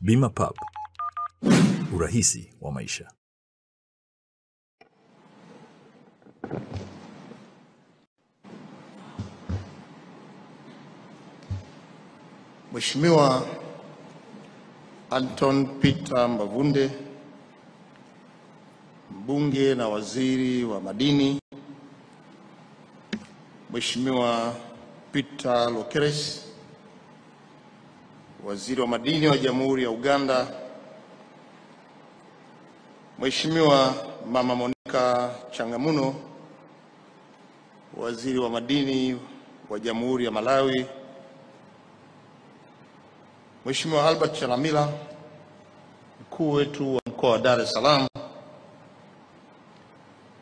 Bima Pub, urahisi wa maisha. Mheshimiwa Anton Peter Mavunde, mbunge na waziri wa madini, Mheshimiwa Peter Lokeres, waziri wa madini wa Jamhuri ya Uganda, Mheshimiwa Mama Monica Changamuno, waziri wa madini wa Jamhuri ya Malawi, Mheshimiwa Albert Chalamila, mkuu wetu wa mkoa wa Dar es Salaam,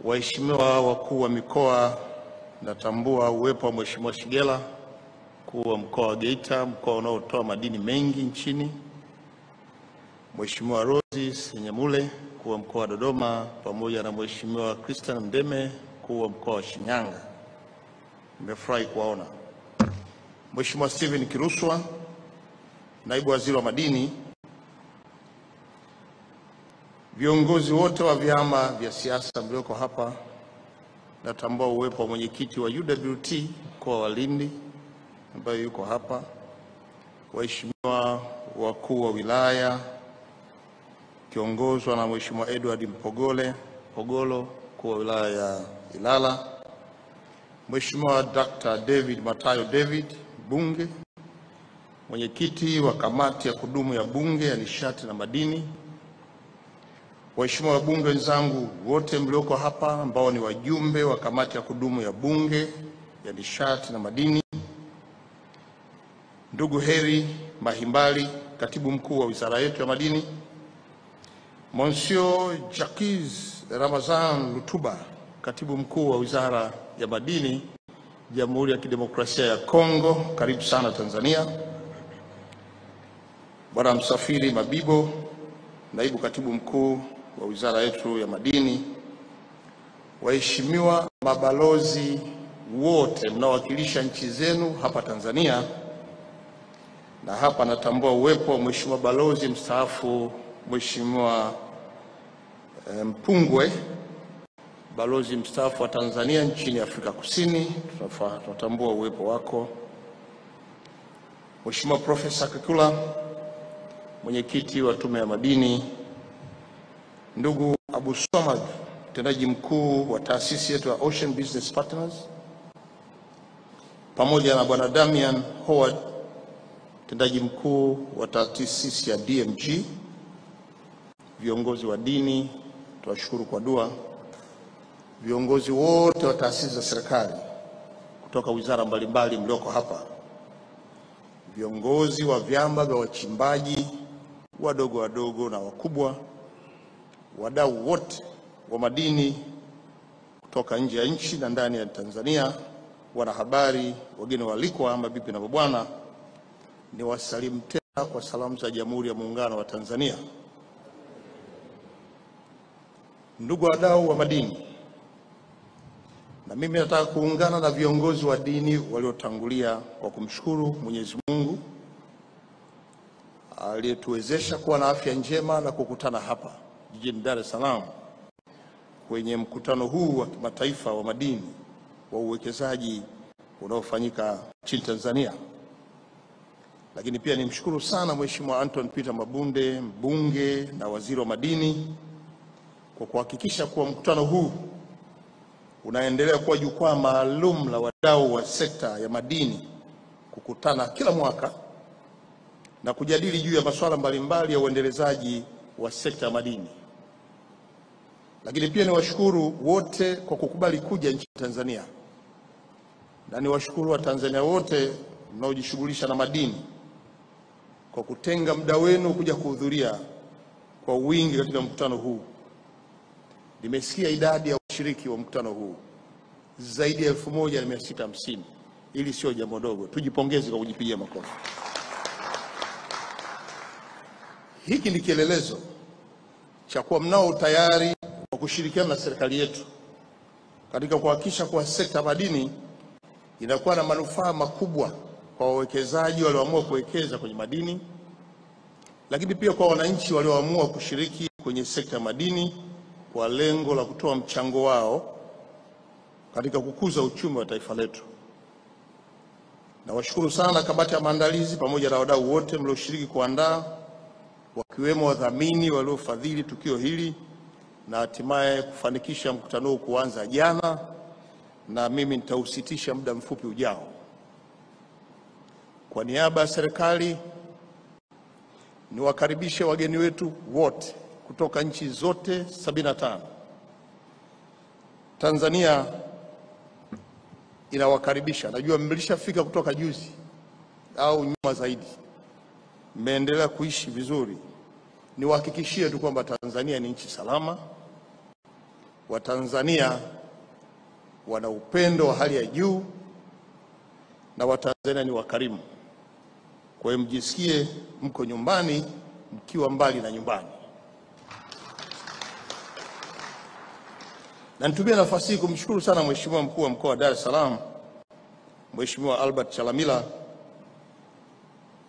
waheshimiwa wakuu wa mikoa, natambua uwepo wa Mheshimiwa Shigela, mkuu wa mkoa wa Geita, mkoa unaotoa madini mengi nchini, Mheshimiwa Rosi Senyamule, mkuu wa mkoa wa Dodoma, pamoja na Mheshimiwa Christian Mdeme, mkuu wa mkoa wa Shinyanga. Nimefurahi kuwaona. Mheshimiwa Steven Kiruswa, naibu waziri wa madini, viongozi wote wa vyama vya siasa mlioko hapa, natambua uwepo wa mwenyekiti wa UWT mkoa wa Lindi ambaye yuko hapa, waheshimiwa wakuu wa wilaya kiongozwa na Mheshimiwa Edward Mpogole Pogolo, mkuu wa wilaya ya Ilala, Mheshimiwa Dr. David Matayo David, bunge mwenyekiti wa kamati ya kudumu ya bunge ya nishati na madini, waheshimiwa wabunge wenzangu wote mlioko hapa ambao ni wajumbe wa kamati ya kudumu ya bunge ya nishati na madini, ndugu Heri Mahimbali, katibu mkuu wa wizara yetu ya madini, Monsieur Jacques Ramazan Lutuba, katibu mkuu wa wizara ya madini, Jamhuri ya Kidemokrasia ya Kongo, karibu sana Tanzania. Bwana Msafiri Mabibo, naibu katibu mkuu wa wizara yetu ya madini, waheshimiwa mabalozi wote mnaowakilisha nchi zenu hapa Tanzania, na hapa natambua uwepo wa Mheshimiwa balozi mstaafu Mheshimiwa eh, Mpungwe, balozi mstaafu wa Tanzania nchini Afrika Kusini, tunatambua uwepo wako. Mheshimiwa Profesa Kakula, mwenyekiti wa tume ya madini, ndugu Abu somad mtendaji mkuu wa taasisi yetu ya Ocean Business Partners, pamoja na bwana Damian Howard, mtendaji mkuu wa taasisi ya DMG, viongozi wa dini, tuwashukuru kwa dua, viongozi wote wa taasisi za serikali kutoka wizara mbalimbali mlioko hapa, viongozi wa vyama vya wachimbaji wadogo wadogo na wakubwa, wadau wote wa madini kutoka nje ya nchi na ndani ya Tanzania, wanahabari, wageni waalikwa, mabibi na mabwana, ni wasalimu tena kwa salamu za Jamhuri ya Muungano wa Tanzania. Ndugu wadau wa madini, na mimi nataka kuungana na viongozi wa dini waliotangulia kwa kumshukuru Mwenyezi Mungu aliyetuwezesha kuwa na afya njema na kukutana hapa jijini Dar es Salaam kwenye mkutano huu wa kimataifa wa madini wa uwekezaji unaofanyika nchini Tanzania. Lakini pia nimshukuru sana Mheshimiwa Anton Peter Mabunde, mbunge na waziri wa madini kwa kuhakikisha kuwa mkutano huu unaendelea kuwa jukwaa maalum la wadau wa sekta ya madini kukutana kila mwaka na kujadili juu ya masuala mbalimbali ya uendelezaji wa sekta ya madini. Lakini pia niwashukuru wote kwa kukubali kuja nchini Tanzania, na niwashukuru Watanzania wote mnaojishughulisha na madini kwa kutenga muda wenu kuja kuhudhuria kwa wingi katika mkutano huu. Nimesikia idadi ya washiriki wa mkutano huu zaidi ya elfu moja na mia sita hamsini. Hili sio jambo dogo, tujipongeze kwa kujipigia makofi. Hiki ni kielelezo cha kuwa mnao tayari wa kushirikiana na serikali yetu katika kuhakikisha kuwa sekta madini inakuwa na manufaa makubwa kwa wawekezaji walioamua kuwekeza kwenye madini, lakini pia kwa wananchi walioamua kushiriki kwenye sekta ya madini kwa lengo la kutoa mchango wao katika kukuza uchumi wa taifa letu. Nawashukuru sana kamati ya maandalizi pamoja na wadau wote mlioshiriki kuandaa, wakiwemo wadhamini waliofadhili tukio hili na hatimaye kufanikisha mkutano huu kuanza jana, na mimi nitausitisha muda mfupi ujao. Kwa niaba ya serikali niwakaribishe wageni wetu wote kutoka nchi zote 75. Tanzania inawakaribisha. Najua mlishafika kutoka juzi au nyuma zaidi, mmeendelea kuishi vizuri. Niwahakikishie tu kwamba Tanzania ni nchi salama. Watanzania wana upendo wa hali ya juu na Watanzania ni wakarimu. Kwa hiyo mjisikie mko nyumbani mkiwa mbali na nyumbani. Na nitumie nafasi hii kumshukuru sana Mheshimiwa mkuu wa mkoa wa Dar es Salaam, Mheshimiwa Albert Chalamila,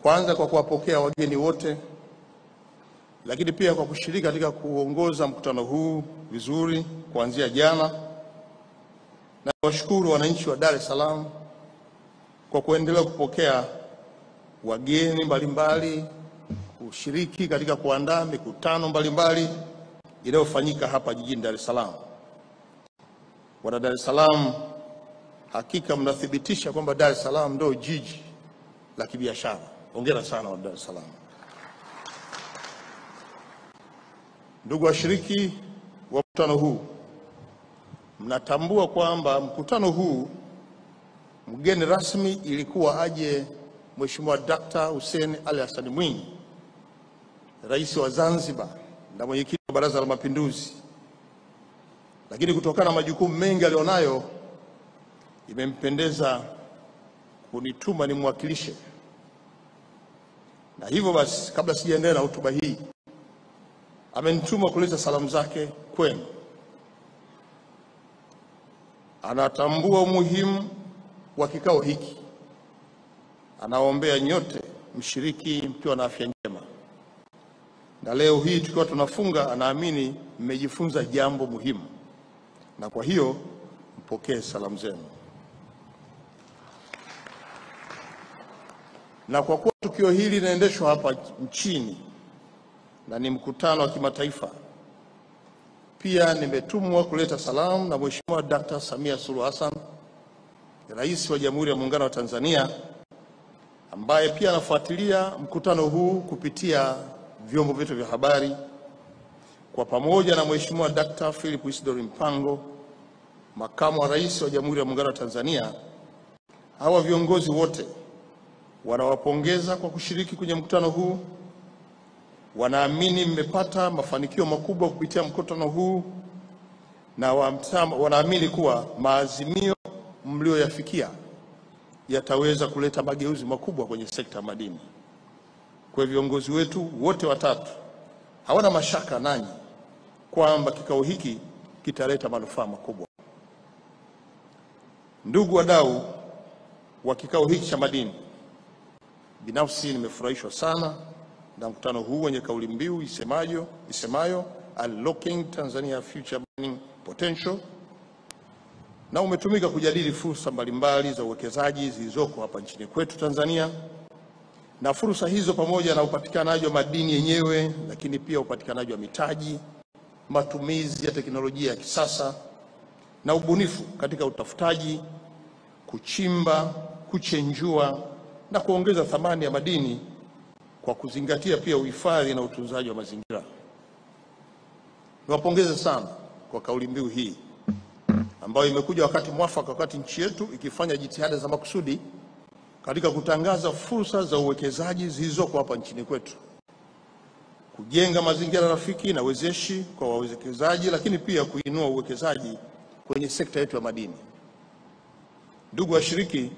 kwanza kwa kuwapokea wageni wote, lakini pia kwa kushiriki katika kuongoza mkutano huu vizuri kuanzia jana, na washukuru wananchi wa Dar es Salaam kwa kuendelea kupokea wageni mbalimbali, kushiriki katika kuandaa mikutano mbalimbali inayofanyika hapa jijini Dar es Salaam. Wana Dar es Salaam, hakika mnathibitisha kwamba Dar es Salaam ndio jiji la kibiashara. Hongera sana wana Dar es Salaam. Ndugu washiriki wa mkutano huu, mnatambua kwamba mkutano huu mgeni rasmi ilikuwa aje Mheshimiwa Dkt. Hussein Ali Hassan Mwinyi, Rais wa Zanzibar na mwenyekiti wa Baraza la Mapinduzi, lakini kutokana na majukumu mengi alionayo imempendeza kunituma nimwakilishe, na hivyo basi, kabla sijaendelea na hotuba hii, amenituma kuleta salamu zake kwenu. Anatambua umuhimu wa kikao hiki, anawaombea nyote mshiriki mkiwa na afya njema, na leo hii tukiwa tunafunga, anaamini mmejifunza jambo muhimu, na kwa hiyo mpokee salamu zenu. Na kwa kuwa tukio hili linaendeshwa hapa nchini na ni mkutano wa kimataifa, pia nimetumwa kuleta salamu na Mheshimiwa Dkt. Samia Suluhu Hassan, Rais wa Jamhuri ya Muungano wa Tanzania, ambaye pia anafuatilia mkutano huu kupitia vyombo vyetu vya habari, kwa pamoja na Mheshimiwa Dkt. Philip Isidori Mpango, Makamu wa Rais wa Jamhuri ya Muungano wa Tanzania. Hawa viongozi wote wanawapongeza kwa kushiriki kwenye mkutano huu. Wanaamini mmepata mafanikio makubwa kupitia mkutano huu na wanaamini kuwa maazimio mlioyafikia yataweza kuleta mageuzi makubwa kwenye sekta ya madini. Kwa viongozi wetu wote watatu hawana mashaka nanyi kwamba kikao hiki kitaleta manufaa makubwa. Ndugu wadau wa kikao hiki cha madini, binafsi nimefurahishwa sana na mkutano huu wenye kauli mbiu isemayo, isemayo Unlocking Tanzania Future Mining Potential na umetumika kujadili fursa mbalimbali za uwekezaji zilizoko hapa nchini kwetu Tanzania, na fursa hizo pamoja na upatikanaji wa madini yenyewe, lakini pia upatikanaji wa mitaji, matumizi ya teknolojia ya kisasa na ubunifu katika utafutaji, kuchimba, kuchenjua na kuongeza thamani ya madini kwa kuzingatia pia uhifadhi na utunzaji wa mazingira. Niwapongeze sana kwa kauli mbiu hii ambayo imekuja wakati mwafaka, wakati nchi yetu ikifanya jitihada za makusudi katika kutangaza fursa za uwekezaji zilizoko hapa nchini kwetu, kujenga mazingira rafiki na wezeshi kwa wawekezaji, lakini pia kuinua uwekezaji kwenye sekta yetu ya madini. Ndugu washiriki,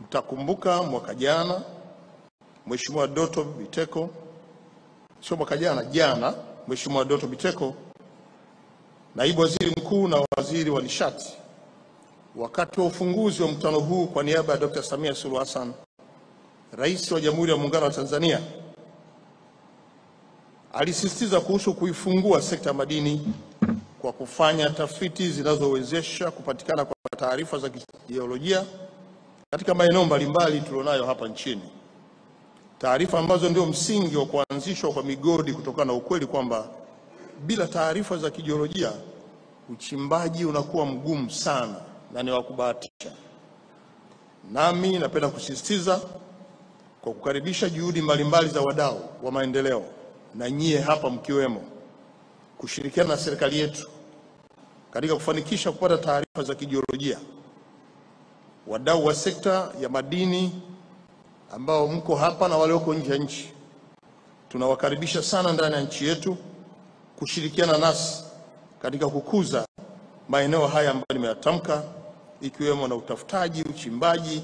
mtakumbuka mwaka jana Mheshimiwa Doto Biteko, sio mwaka jana, jana Mheshimiwa Doto Biteko, naibu waziri mkuu na waziri wa nishati, wakati wa ufunguzi wa mkutano huu kwa niaba ya Dr. Samia Suluhu Hassan, Rais wa Jamhuri ya Muungano wa Tanzania, Alisisitiza kuhusu kuifungua sekta ya madini kwa kufanya tafiti zinazowezesha kupatikana kwa taarifa za kijiolojia katika maeneo mbalimbali tulionayo hapa nchini, taarifa ambazo ndio msingi wa kuanzishwa kwa migodi kutokana na ukweli kwamba bila taarifa za kijiolojia uchimbaji unakuwa mgumu sana na ni wa kubahatisha. Nami napenda kusisitiza kwa kukaribisha juhudi mbalimbali za wadau wa maendeleo na nyie hapa mkiwemo, kushirikiana na serikali yetu katika kufanikisha kupata taarifa za kijiolojia. Wadau wa sekta ya madini ambao mko hapa na walioko nje ya nchi, tunawakaribisha sana ndani ya nchi yetu kushirikiana nasi katika kukuza maeneo haya ambayo nimeyatamka, ikiwemo na utafutaji, uchimbaji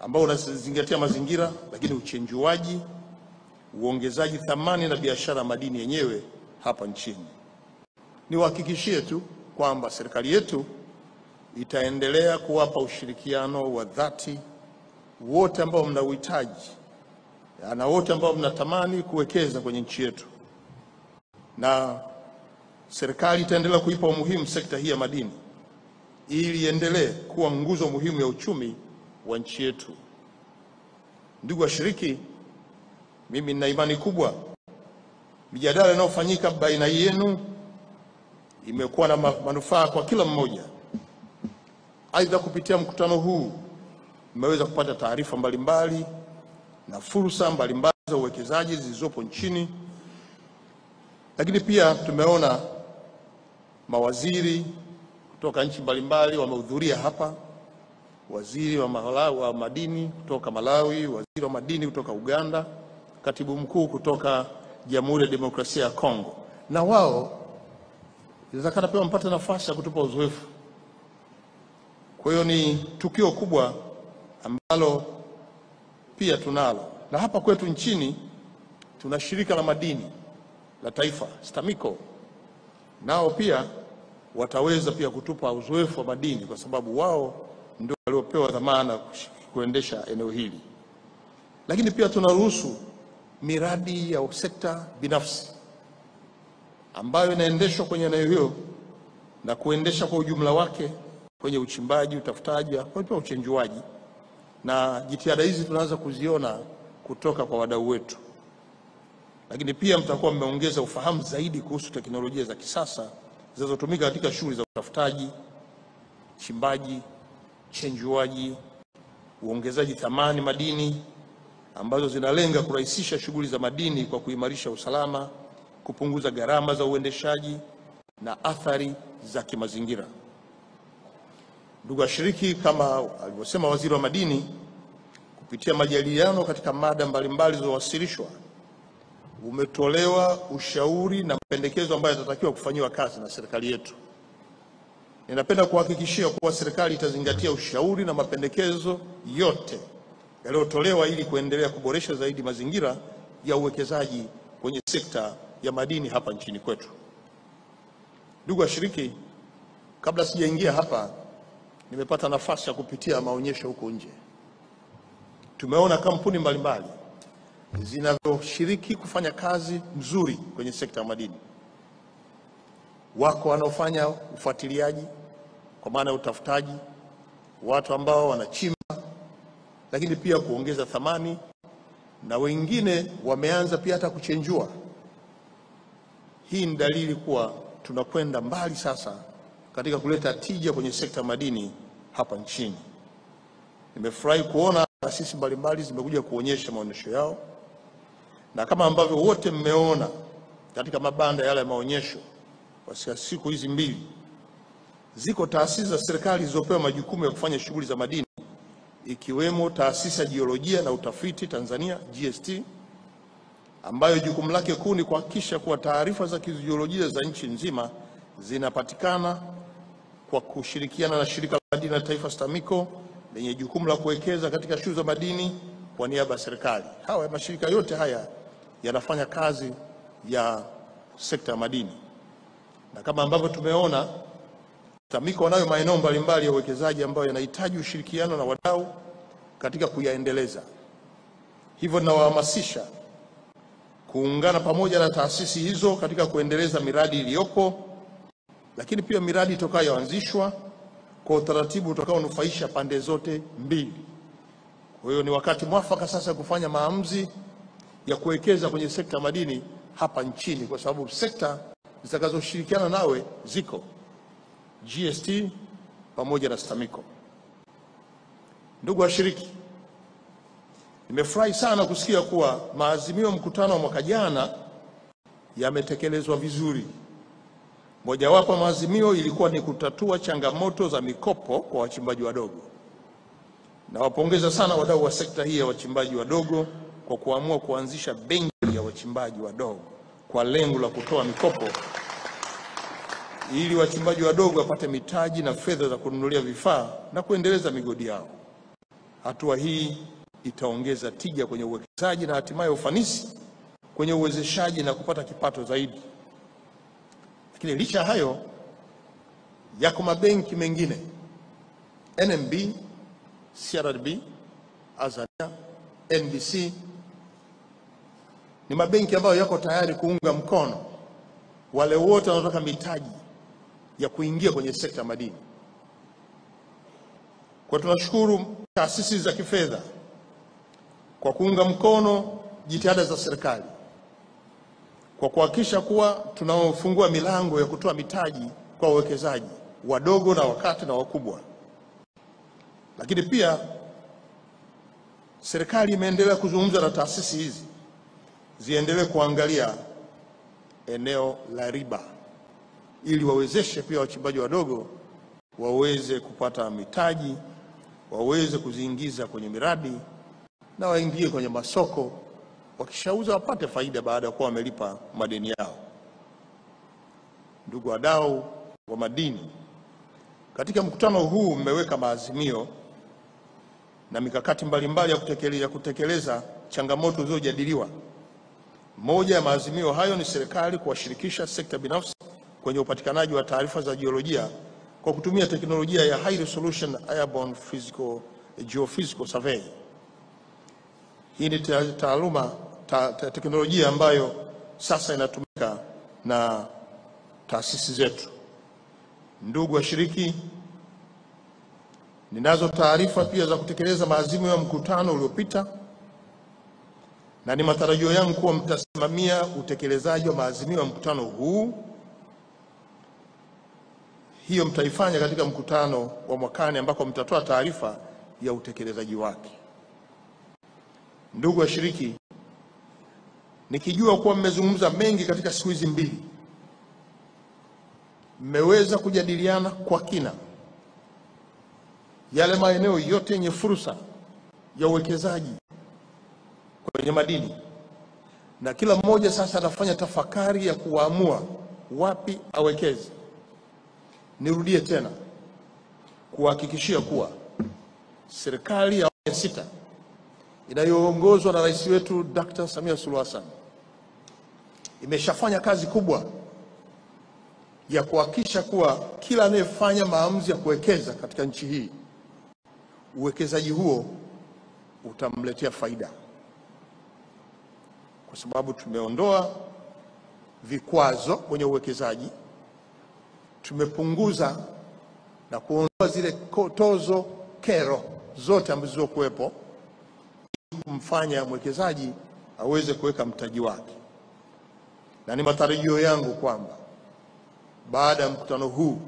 ambao unazingatia mazingira, lakini uchenjuaji, uongezaji thamani na biashara madini yenyewe hapa nchini. Niwahakikishie tu kwamba serikali yetu itaendelea kuwapa ushirikiano wa dhati wote ambao mnauhitaji na wote ambao mnatamani kuwekeza kwenye nchi yetu, na serikali itaendelea kuipa umuhimu sekta hii ya madini ili iendelee kuwa nguzo muhimu ya uchumi wa nchi yetu. Ndugu washiriki, mimi nina imani kubwa mijadala inayofanyika baina yenu imekuwa na manufaa kwa kila mmoja. Aidha, kupitia mkutano huu mmeweza kupata taarifa mbalimbali na fursa mbalimbali za uwekezaji zilizopo nchini, lakini pia tumeona mawaziri kutoka nchi mbalimbali wamehudhuria hapa, waziri wa, Malawi, wa madini kutoka Malawi, waziri wa madini kutoka Uganda, katibu mkuu kutoka Jamhuri ya Demokrasia ya Kongo, na wao inawezekana pia wampate nafasi ya kutupa uzoefu. Kwa hiyo ni tukio kubwa ambalo pia tunalo, na hapa kwetu nchini tuna shirika la madini la taifa STAMICO, nao pia wataweza pia kutupa uzoefu wa madini, kwa sababu wao ndio waliopewa dhamana kuendesha eneo hili. Lakini pia tunaruhusu miradi ya sekta binafsi ambayo inaendeshwa kwenye eneo hiyo na kuendesha kwa ujumla wake kwenye uchimbaji, utafutaji, pia uchenjuaji, na jitihada hizi tunaanza kuziona kutoka kwa wadau wetu. Lakini pia mtakuwa mmeongeza ufahamu zaidi kuhusu teknolojia za kisasa zinazotumika katika shughuli za utafutaji, chimbaji, chenjuaji, uongezaji thamani madini ambazo zinalenga kurahisisha shughuli za madini kwa kuimarisha usalama, kupunguza gharama za uendeshaji na athari za kimazingira. Ndugu washiriki, kama alivyosema waziri wa madini, kupitia majadiliano katika mada mbalimbali zilizowasilishwa, umetolewa ushauri na mapendekezo ambayo yatatakiwa kufanyiwa kazi na serikali yetu. Ninapenda kuhakikishia kuwa serikali itazingatia ushauri na mapendekezo yote yaliyotolewa ili kuendelea kuboresha zaidi mazingira ya uwekezaji kwenye sekta ya madini hapa nchini kwetu. Ndugu washiriki, kabla sijaingia hapa, nimepata nafasi ya kupitia maonyesho huko nje. Tumeona kampuni mbalimbali zinavyoshiriki kufanya kazi mzuri kwenye sekta ya madini. Wako wanaofanya ufuatiliaji kwa maana ya utafutaji, watu ambao wanachimba, lakini pia kuongeza thamani, na wengine wameanza pia hata kuchenjua. Hii ni dalili kuwa tunakwenda mbali sasa katika kuleta tija kwenye sekta ya madini hapa nchini. Nimefurahi kuona taasisi mbalimbali zimekuja kuonyesha maonyesho yao, na kama ambavyo wote mmeona katika mabanda yale ya maonyesho kwa siku hizi mbili, ziko taasisi za serikali zilizopewa majukumu ya kufanya shughuli za madini ikiwemo taasisi ya jiolojia na utafiti Tanzania GST, ambayo jukumu lake kuu ni kuhakikisha kuwa taarifa za kijiolojia za nchi nzima zinapatikana kwa kushirikiana na shirika la madini la taifa STAMICO lenye jukumu la kuwekeza katika shughuli za madini kwa niaba ya serikali. Hawa mashirika yote haya yanafanya kazi ya sekta ya madini, na kama ambavyo tumeona tamiko wanayo maeneo mbalimbali ya uwekezaji ambayo yanahitaji ushirikiano na wadau katika kuyaendeleza. Hivyo ninawahamasisha kuungana pamoja na taasisi hizo katika kuendeleza miradi iliyopo, lakini pia miradi itakayoanzishwa kwa utaratibu utakaonufaisha pande zote mbili. Kwa hiyo ni wakati mwafaka sasa kufanya maamuzi ya kuwekeza kwenye sekta ya madini hapa nchini, kwa sababu sekta zitakazoshirikiana nawe ziko GST pamoja na STAMICO. Ndugu washiriki, nimefurahi sana kusikia kuwa maazimio ya mkutano wa mwaka jana yametekelezwa vizuri. Mojawapo maazimio ilikuwa ni kutatua changamoto za mikopo kwa wachimbaji wadogo. Nawapongeza sana wadau wa sekta hii ya wachimbaji wadogo kwa kuamua kuanzisha benki ya wachimbaji wadogo kwa lengo la kutoa mikopo ili wachimbaji wadogo wapate mitaji na fedha za kununulia vifaa na kuendeleza migodi yao. Hatua hii itaongeza tija kwenye uwekezaji na hatimaye ufanisi kwenye uwezeshaji na kupata kipato zaidi. Lakini licha ya hayo, yako mabenki mengine NMB, CRDB, Azania, NBC ni mabenki ambayo yako tayari kuunga mkono wale wote wanaotaka mitaji ya kuingia kwenye sekta ya madini. Kwa tunashukuru taasisi za kifedha kwa kuunga mkono jitihada za serikali kwa kuhakikisha kuwa tunaofungua milango ya kutoa mitaji kwa wawekezaji wadogo na wakati na wakubwa. Lakini pia serikali imeendelea kuzungumza na taasisi hizi ziendelee kuangalia eneo la riba ili wawezeshe pia wachimbaji wadogo waweze kupata mitaji, waweze kuziingiza kwenye miradi na waingie kwenye masoko, wakishauza wapate faida baada ya kuwa wamelipa madeni yao. Ndugu wadau wa madini, katika mkutano huu mmeweka maazimio na mikakati mbalimbali ya kutekeleza, ya kutekeleza changamoto zilizojadiliwa. Moja ya maazimio hayo ni serikali kuwashirikisha sekta binafsi kwenye upatikanaji wa taarifa za jiolojia kwa kutumia teknolojia ya high resolution airborne physical geophysical survey. Hii ni ta- taaluma ta, ta, teknolojia ambayo sasa inatumika na taasisi zetu. Ndugu washiriki, ninazo taarifa pia za kutekeleza maazimio ya mkutano uliopita na ni matarajio yangu kuwa mtasimamia utekelezaji wa maazimio ya mkutano huu. Hiyo mtaifanya katika mkutano wa mwakani ambako mtatoa taarifa ya utekelezaji wake. Ndugu washiriki, nikijua kuwa mmezungumza mengi katika siku hizi mbili, mmeweza kujadiliana kwa kina yale maeneo yote yenye fursa ya uwekezaji kwenye madini, na kila mmoja sasa anafanya tafakari ya kuamua wapi awekeze. Nirudie tena kuhakikishia kuwa serikali ya awamu ya sita inayoongozwa na rais wetu Dr. Samia Suluhu Hassan imeshafanya kazi kubwa ya kuhakikisha kuwa kila anayefanya maamuzi ya kuwekeza katika nchi hii, uwekezaji huo utamletea faida, kwa sababu tumeondoa vikwazo kwenye uwekezaji, tumepunguza na kuondoa zile tozo kero zote ambazo zilizokuwepo kumfanya mwekezaji aweze kuweka mtaji wake, na ni matarajio yangu kwamba baada ya mkutano huu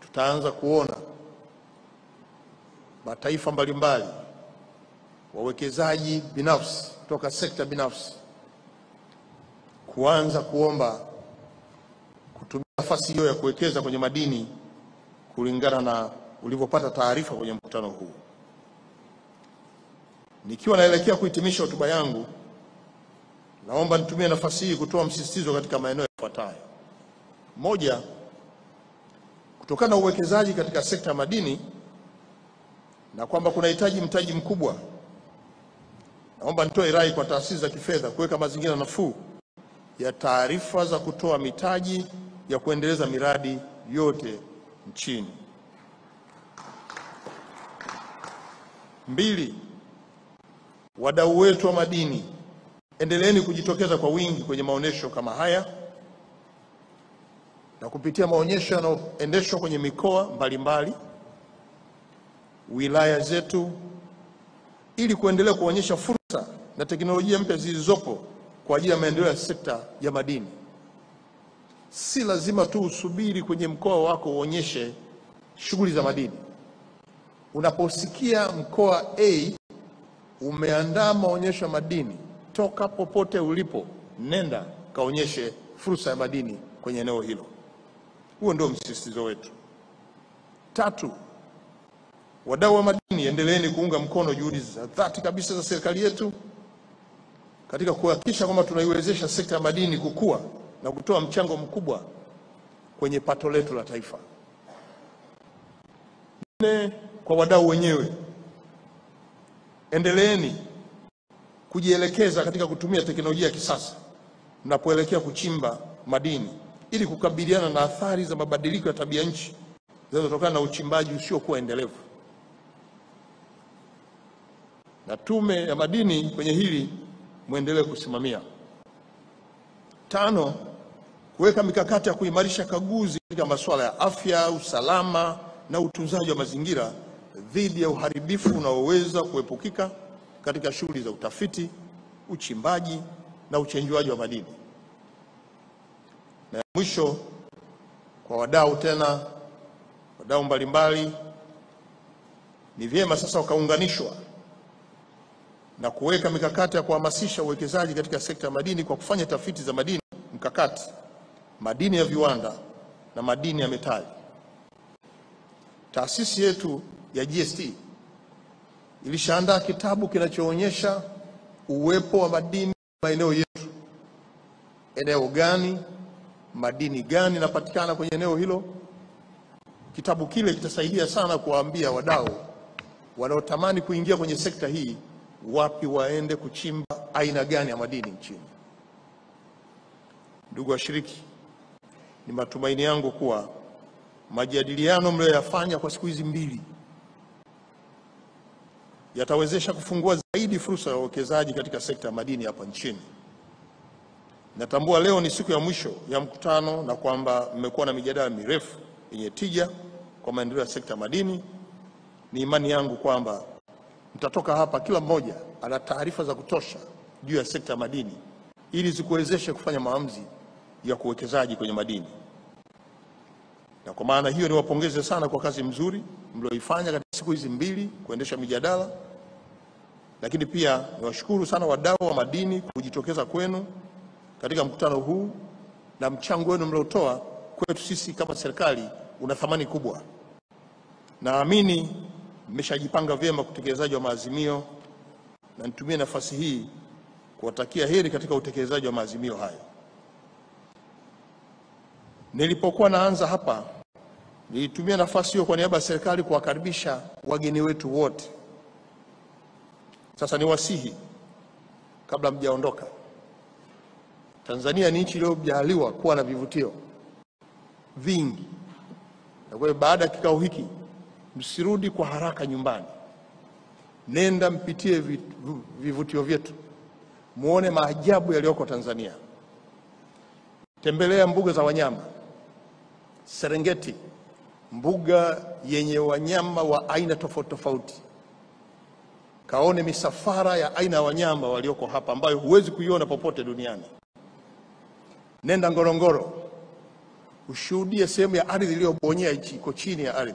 tutaanza kuona mataifa mbalimbali, wawekezaji binafsi kutoka sekta binafsi kuanza kuomba kutumia nafasi hiyo ya kuwekeza kwenye madini kulingana na ulivyopata taarifa kwenye mkutano huu. Nikiwa naelekea kuhitimisha hotuba yangu, naomba nitumie nafasi hii kutoa msisitizo katika maeneo yafuatayo. Moja, kutokana na uwekezaji katika sekta ya madini na kwamba kunahitaji mtaji mkubwa, naomba nitoe rai kwa taasisi za kifedha kuweka mazingira nafuu ya taarifa za kutoa mitaji ya kuendeleza miradi yote nchini. Mbili, wadau wetu wa madini Endeleeni kujitokeza kwa wingi kwenye maonyesho kama haya na kupitia maonyesho yanayoendeshwa kwenye mikoa mbalimbali, wilaya zetu, ili kuendelea kuonyesha fursa na teknolojia mpya zilizopo kwa ajili ya maendeleo ya sekta ya madini. Si lazima tu usubiri kwenye mkoa wako uonyeshe shughuli za madini. Unaposikia mkoa A umeandaa maonyesho ya madini, toka popote ulipo, nenda kaonyeshe fursa ya madini kwenye eneo hilo. Huo ndio msisitizo wetu. Tatu, wadau wa madini, endeleeni kuunga mkono juhudi za dhati kabisa za serikali yetu katika kuhakikisha kwamba tunaiwezesha sekta ya madini kukua na kutoa mchango mkubwa kwenye pato letu la taifa. Nne, kwa wadau wenyewe, endeleeni kujielekeza katika kutumia teknolojia ya kisasa mnapoelekea kuchimba madini ili kukabiliana na athari za mabadiliko ya tabia nchi zinazotokana na uchimbaji usiokuwa endelevu. Na Tume ya Madini kwenye hili mwendelee kusimamia. Tano, kuweka mikakati ya kuimarisha kaguzi katika masuala ya afya, usalama na utunzaji wa mazingira dhidi ya uharibifu unaoweza kuepukika katika shughuli za utafiti, uchimbaji na uchenjuaji wa madini. Na ya mwisho, kwa wadau tena, wadau mbalimbali, ni vyema sasa wakaunganishwa na kuweka mikakati ya kuhamasisha uwekezaji katika sekta ya madini kwa kufanya tafiti za madini mkakati, madini ya viwanda na madini ya metali. Taasisi yetu ya GST ilishaandaa kitabu kinachoonyesha uwepo wa madini maeneo yetu, eneo gani, madini gani yanapatikana kwenye eneo hilo. Kitabu kile kitasaidia sana kuwaambia wadau wanaotamani kuingia kwenye sekta hii wapi waende kuchimba aina gani ya madini nchini. Ndugu washiriki, ni matumaini yangu kuwa majadiliano mliyoyafanya kwa siku hizi mbili yatawezesha kufungua zaidi fursa ya uwekezaji katika sekta ya madini hapa nchini. Natambua leo ni siku ya mwisho ya mkutano na kwamba mmekuwa na mijadala mirefu yenye tija kwa maendeleo ya sekta ya madini. Ni imani yangu kwamba mtatoka hapa kila mmoja ana taarifa za kutosha juu ya sekta ya madini ili zikuwezeshe kufanya maamuzi ya kuwekezaji kwenye madini. Na kwa maana hiyo niwapongeze sana kwa kazi mzuri mlioifanya katika siku hizi mbili kuendesha mijadala, lakini pia niwashukuru sana wadau wa madini kujitokeza kwenu katika mkutano huu na mchango wenu mliotoa kwetu sisi kama serikali una thamani kubwa. Naamini mmeshajipanga vyema kutekelezaji wa maazimio, na nitumie nafasi hii kuwatakia heri katika utekelezaji wa maazimio hayo. Nilipokuwa naanza hapa, nilitumia nafasi hiyo kwa niaba ya serikali kuwakaribisha wageni wetu wote. Sasa niwasihi, kabla mjaondoka, Tanzania ni nchi iliyojaliwa kuwa na vivutio vingi, na kwa hiyo baada ya kikao hiki msirudi kwa haraka nyumbani, nenda mpitie vi- vi- vivutio vyetu, muone maajabu yaliyoko Tanzania. Tembelea mbuga za wanyama Serengeti, mbuga yenye wanyama wa aina tofauti tofauti. Kaone misafara ya aina ya wanyama walioko hapa ambayo huwezi kuiona popote duniani. Nenda Ngorongoro, ushuhudie sehemu ya ardhi iliyobonyea iko chini ya ardhi,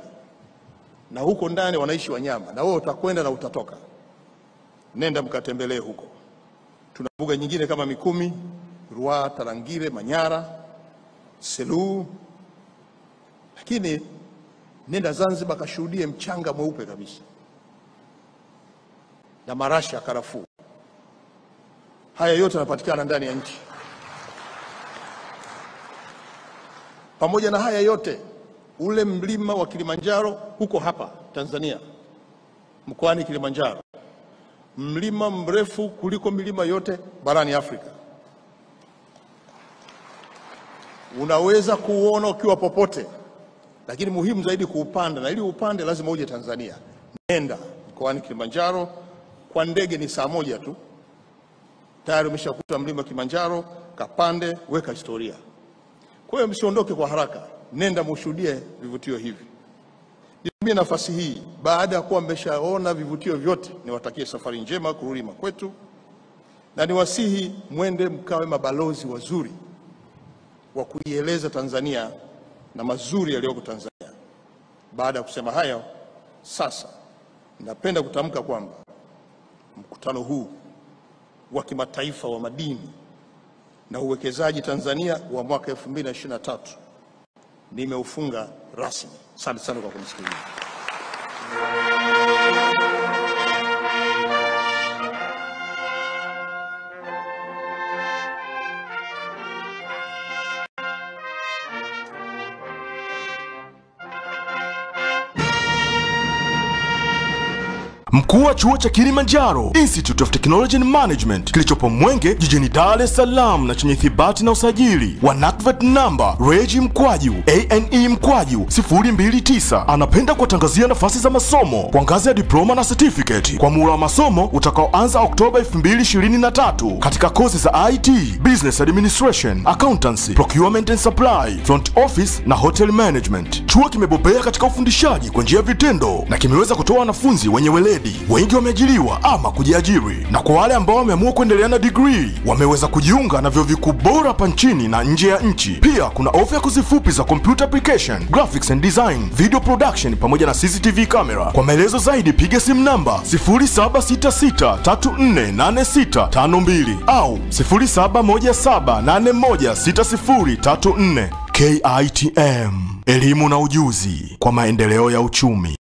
na huko ndani wanaishi wanyama, na wewe utakwenda na utatoka. Nenda mkatembelee huko. Tuna mbuga nyingine kama Mikumi, Ruaha, Tarangire, Manyara, Selous, lakini nenda Zanzibar kashuhudie mchanga mweupe kabisa na marashi ya karafuu. Haya yote yanapatikana ndani ya nchi. Pamoja na haya yote, ule mlima wa Kilimanjaro huko hapa Tanzania, mkoani Kilimanjaro, mlima mrefu kuliko milima yote barani Afrika. Unaweza kuuona ukiwa popote, lakini muhimu zaidi kuupanda, na ili upande lazima uje Tanzania. Nenda mkoani Kilimanjaro, kwa ndege ni saa moja tu, tayari umeshakuta mlima Kilimanjaro, kapande, weka historia. Kwa hiyo msiondoke kwa haraka, nenda mushuhudie vivutio hivi. Nitumie nafasi hii baada ya kuwa mmeshaona vivutio vyote, niwatakie safari njema kurudi makwetu, na niwasihi mwende mkawe mabalozi wazuri wa kuieleza Tanzania na mazuri yaliyoko Tanzania. Baada ya kusema hayo, sasa napenda kutamka kwamba mkutano huu wa kimataifa wa madini na uwekezaji Tanzania wa mwaka 2023 nimeufunga rasmi. Asante sana kwa kunisikiliza. Mkuu wa chuo cha Kilimanjaro Institute of Technology and Management kilichopo Mwenge jijini Dar es Salaam na chenye thibati na usajili wa NACVET namba reji mkwaju ane mkwaju 029 anapenda kuwatangazia nafasi za masomo kwa ngazi ya diploma na certificate kwa muhula wa masomo utakaoanza Oktoba 2023 katika kozi za IT, Business Administration, Accountancy, Procurement and Supply, Front Office na Hotel Management. Chuo kimebobea katika ufundishaji kwa njia ya vitendo na kimeweza kutoa wanafunzi wenye weledi. Wengi wameajiriwa ama kujiajiri, na kwa wale ambao wameamua kuendelea na degree wameweza kujiunga na vyuo vikuu bora hapa nchini na nje ya nchi. Pia kuna ofa ya kozi fupi za computer application, graphics and design, video production pamoja na CCTV camera. Kwa maelezo zaidi piga simu namba 0766348652 au 0717816034. KITM, elimu na ujuzi kwa maendeleo ya uchumi.